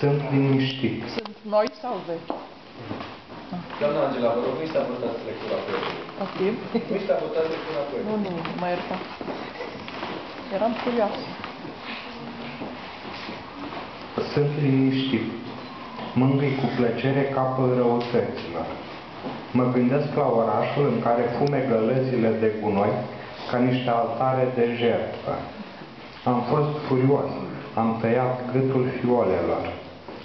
Sunt liniștit. Sunt noi sau vechi? Doamna Angela, vă rog, nu-i s-a votat lectura proiectului. Ok. Nu-i s-a votat lectura Nu, proiectului. nu, mă ierta. Eram curioasă. Sunt liniștit. Mângâi cu plăcere capul răutăților. Mă gândesc la orașul în care fume gălăzile de gunoi ca niște altare de jertfă. Am fost furios. Am tăiat gâtul fiolelor.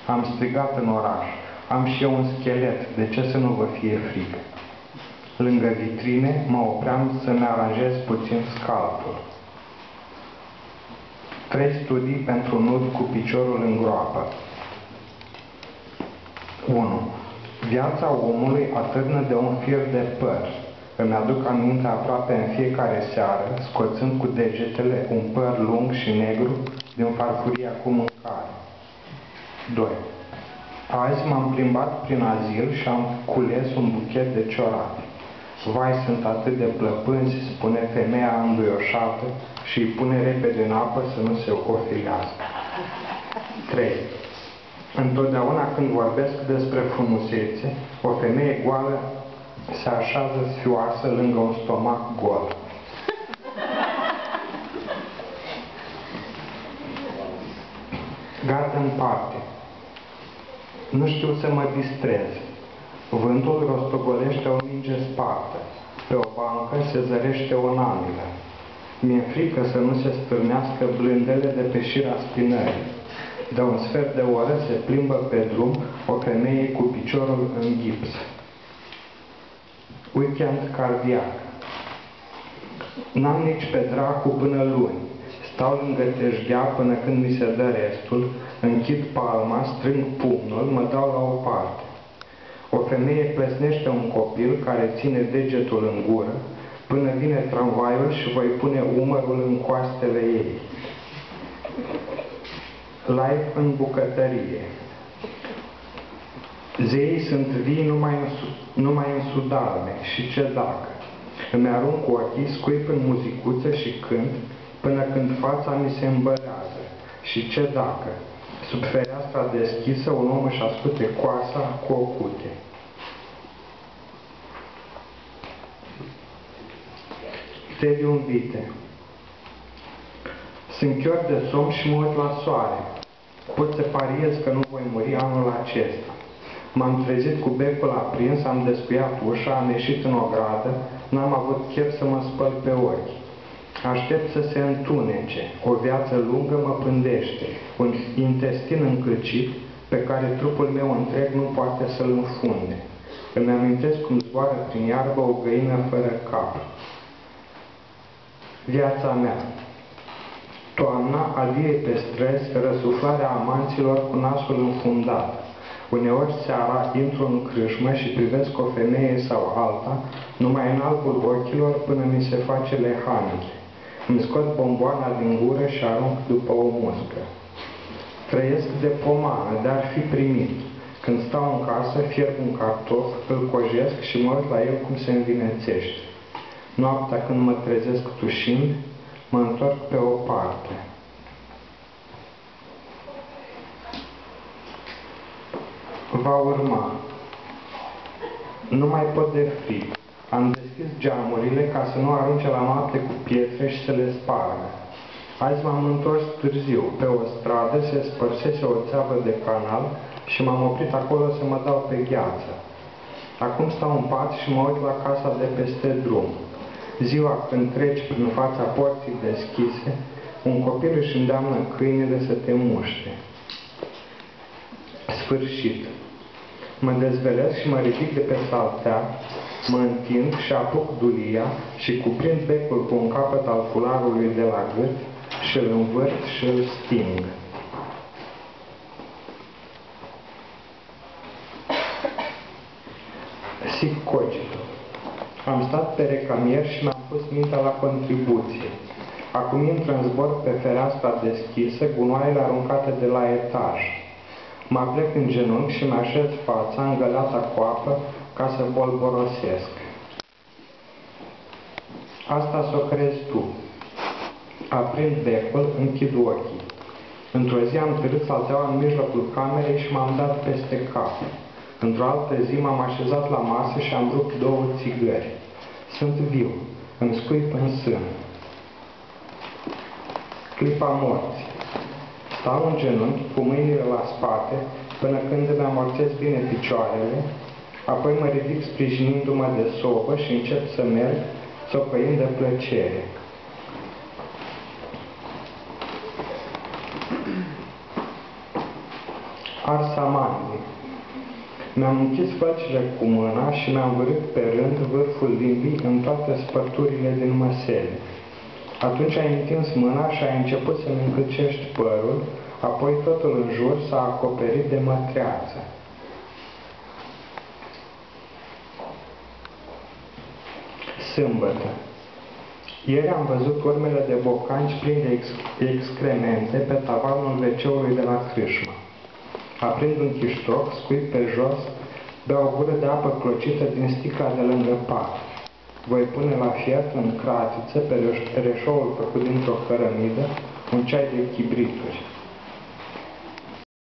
Am strigat în oraș. Am și eu un schelet. De ce să nu vă fie frică? Lângă vitrine mă opream să-mi aranjez puțin scalpul. Trei studii pentru nud cu piciorul în groapă. 1. Viața omului atârnă de un fir de păr. Îmi aduc aminte aproape în fiecare seară, scoțând cu degetele un păr lung și negru din farfuria cu mâncare. 2. Azi m-am plimbat prin azil și am cules un buchet de ciorapi. Vai, sunt atât de plăpânzi, spune femeia înduioșată și îi pune repede în apă să nu se ofilească. 3. Întotdeauna când vorbesc despre frumusețe, o femeie goală se așează sfioasă lângă un stomac gol. Gardă în parte. Nu știu să mă distrez. Vântul rostogolește o minge spartă. Pe o bancă se zărește o namilă. Mi-e frică să nu se stârnească blândele de pe șira spinării. De un sfert de oră se plimbă pe drum o femeie cu piciorul în gips. Weekend cardiac. N-am nici pe dracu până luni. Stau lângă teșghea până când mi se dă restul, închid palma, strâng pumnul, mă dau la o parte. O femeie plesnește un copil care ține degetul în gură, până vine tramvaiul și voi pune umărul în coastele ei. Live în bucătărie. Zeii sunt vii numai în, su- numai în sudarme și ce dacă. Îmi arunc ochii, scuip în muzicuță și cânt, până când fața mi se îmbărează. Și ce dacă? Sub fereastra deschisă, un om își ascute coasa cu o cute. Tediu în vite. Sunt chior de somn și mă uit la soare. Pot să pariez că nu voi muri anul acesta. M-am trezit cu becul aprins, am descuiat ușa, am ieșit în ogradă, n-am avut chef să mă spăl pe ochi. Aștept să se întunece, o viață lungă mă pândește, un intestin încălcit pe care trupul meu întreg nu poate să-l înfunde. Îmi amintesc cum zboară prin iarbă o găină fără cap. Viața mea. Toamna adie pe străzi răsuflarea amanților cu nasul înfundat. Uneori seara intru în crâșmă și privesc o femeie sau alta, numai în albul ochilor până mi se face lehaniche. Îmi scot bomboana din gură și arunc după o muscă. Trăiesc de pomană, de-ar fi primit. Când stau în casă, fierb un cartof, îl cojesc și mă uit la el cum se învinețește. Noaptea când mă trezesc tușind, mă întorc pe o parte. Va urma. Nu mai pot de frig. Am deschis geamurile ca să nu arunce la noapte cu pietre și să le spargă. Azi m-am întors târziu. Pe o stradă se spărsese o țeavă de canal și m-am oprit acolo să mă dau pe gheață. Acum stau în pat și mă uit la casa de peste drum. Ziua când treci prin fața porții deschise, un copil își îndeamnă câinele să te muște. Sfârșit. Mă dezvelesc și mă ridic de pe saltea, mă întind și apuc dulia și cuprind becul cu un capăt al fularului de la gât și îl învârt și îl sting. Sic cogito. Am stat pe recamier și mi-am pus mintea la contribuție. Acum intră în zbor pe fereastra deschisă, gunoaiele aruncate de la etaj. Mă plec în genunchi și mă așez fața îngălată cu apă ca să bolborosesc. Asta să o crezi tu. Aprind becul, închid ochii. Într-o zi am târât salteaua în mijlocul camerei și m-am dat peste cap. Într-o altă zi m-am așezat la masă și am rupt două țigări. Sunt viu, îmi scuip în sân. Clipa morții. Stau în genunchi, cu mâinile la spate, până când îmi amorțez bine picioarele, apoi mă ridic sprijinindu-mă de sobă și încep să merg, țopăind de plăcere. Arsamandi. Mi-am închis făcile cu mâna și mi-am vârât pe rând vârful limbii în toate spărturile din măsele. Atunci ai întins mâna și ai început să-mi încălcești părul, apoi totul în jur s-a acoperit de mătreață. Sâmbătă. Ieri am văzut urmele de bocanci plini de ex excremente pe tavanul wc de la crâșmă. Aprind un chiștoc, scuip pe jos, beau o gură de apă clocită din sticla de lângă pat. Voi pune la fiert în cratiță pe reșoul făcut dintr-o cărămidă un ceai de chibrituri.